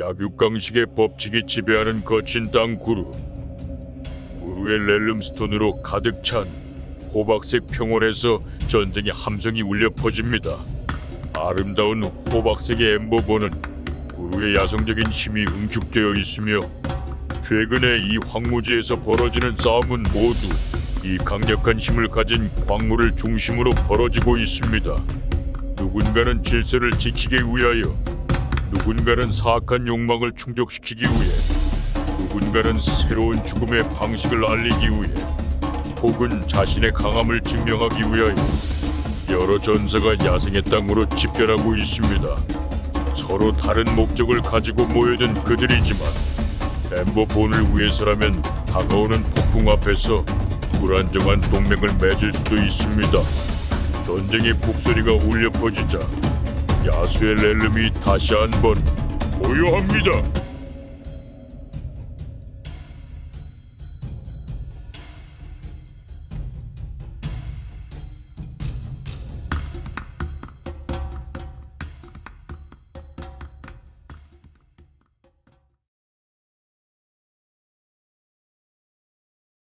약육강식의 법칙이 지배하는 거친 땅 구루. 구루의 렐름스톤으로 가득 찬 호박색 평원에서 전쟁의 함성이 울려 퍼집니다. 아름다운 호박색의 엠버버는 구루의 야성적인 힘이 응축되어 있으며 최근에 이 황무지에서 벌어지는 싸움은 모두 이 강력한 힘을 가진 광물을 중심으로 벌어지고 있습니다. 누군가는 질서를 지키기 위하여, 누군가는 사악한 욕망을 충족시키기 위해, 누군가는 새로운 죽음의 방식을 알리기 위해, 혹은 자신의 강함을 증명하기 위하여 여러 전사가 야생의 땅으로 집결하고 있습니다. 서로 다른 목적을 가지고 모여든 그들이지만 엠버본을 위해서라면 다가오는 폭풍 앞에서 불안정한 동맹을 맺을 수도 있습니다. 전쟁의 북소리가 울려 퍼지자 야수의 렐름이 다시 한번 고요합니다.